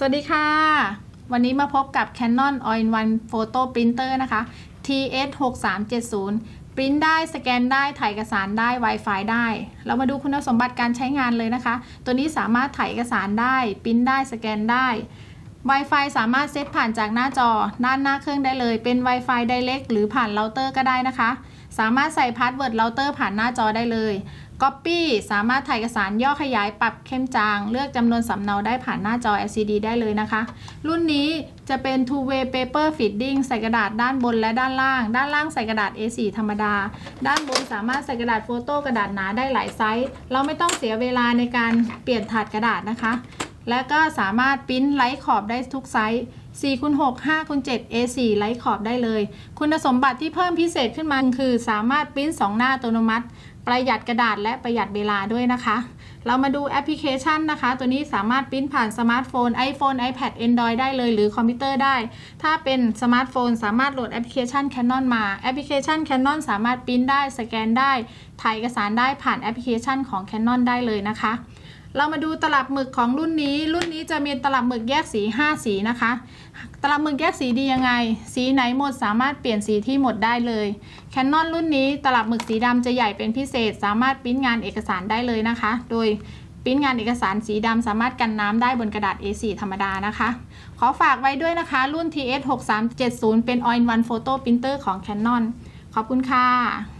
สวัสดีค่ะ วันนี้มาพบกับ Canon All-in-One Photo Printer นะคะ TS 6 3 7 0 ปริ้นได้ สแกนได้ ถ่ายเอกสารได้ Wi-Fi ได้ เรามาดูคุณสมบัติการใช้งานเลยนะคะ ตัวนี้สามารถถ่ายเอกสารได้ ปริ้นได้ สแกนได้ Wi-Fi สามารถเซตผ่านจากหน้าจอ ด้านหน้าเครื่องได้เลย เป็น Wi-Fi Direct หรือผ่านเราเตอร์ก็ได้นะคะ สามารถใส่ password เราเตอร์ผ่านหน้าจอได้เลย Copy สามารถถ่ายเอกสารย่อขยายปรับเข้มจาง เลือกจำนวนสำเนาได้ผ่านหน้าจอ LCD ได้เลยนะคะ รุ่นนี้จะเป็น two way paper feeding ใส่กระดาษด้านบนและด้านล่าง ด้านล่างใส่กระดาษ A4 ธรรมดา ด้านบนสามารถใส่กระดาษ photo กระดาษหนาได้หลายไซส์ เราไม่ต้องเสียเวลาในการเปลี่ยนถาดกระดาษนะคะ และก็สามารถปิ้ขอบได้ทุกไซส์4คูณ6 5คูณ7 A4 ไร้ขอบได้เลย คุณสมบัติที่เพิ่มพิเศษขึ้นมาคือ สามารถปริ้น2 หน้าอัตโนมัติ ประหยัดกระดาษและประหยัดเวลาด้วยนะคะ เรามาดูแอปพลิเคชันนะคะ ตัวนี้สามารถปริ้นผ่านสมาร์ทโฟน iPhone iPad Android ได้เลย หรือคอมพิวเตอร์ได้ ถ้าเป็นสมาร์ทโฟน สามารถโหลดแอปพลิเคชัน Canon มา แอปพลิเคชัน Canon สามารถปริ้นได้ สแกนได้ ถ่ายเอกสารได้ผ่านแอปพลิเคชันของ Canon ได้เลยนะคะ เรามาดูตลับหมึกของรุ่นนี้ รุ่นนี้จะมีตลับหมึกแยกสี 5 สีนะคะ ตลับหมึกแยกสีดียังไง สีไหนหมดสามารถเปลี่ยนสีที่หมดได้เลย Canon รุ่นนี้ตลับหมึกสีดำจะใหญ่เป็นพิเศษ สามารถปริ้นงานเอกสารได้เลยนะคะ โดยปริ้นงานเอกสารสีดำสามารถกันน้ำได้บนกระดาษ A4 ธรรมดานะคะ ขอฝากไว้ด้วยนะคะ รุ่น TS 6370เป็น All-in-One Photo Printer ของ Canon ขอบคุณค่ะ